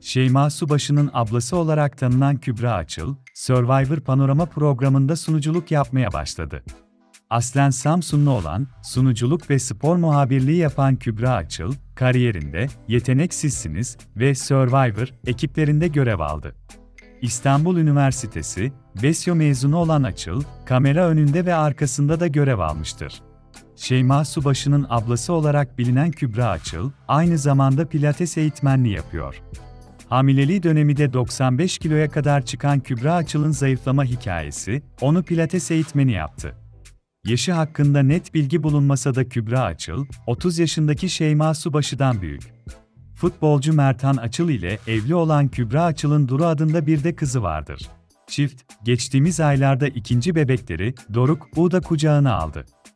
Şeyma Subaşı'nın ablası olarak tanınan Kübra Açıl, Survivor Panorama programında sunuculuk yapmaya başladı. Aslen Samsunlu olan, sunuculuk ve spor muhabirliği yapan Kübra Açıl, kariyerinde Yetenek Sizsiniz ve Survivor ekiplerinde görev aldı. İstanbul Üniversitesi, Besyo mezunu olan Açıl, kamera önünde ve arkasında da görev almıştır. Şeyma Subaşı'nın ablası olarak bilinen Kübra Açıl, aynı zamanda pilates eğitmenliği yapıyor. Hamileliği dönemi de 95 kiloya kadar çıkan Kübra Açıl'ın zayıflama hikayesi, onu pilates eğitmeni yaptı. Yaşı hakkında net bilgi bulunmasa da Kübra Açıl, 30 yaşındaki Şeyma Subaşı'dan büyük. Futbolcu Mertan Açıl ile evli olan Kübra Açıl'ın Duru adında bir de kızı vardır. Çift, geçtiğimiz aylarda ikinci bebekleri, Doruk, U da kucağına aldı.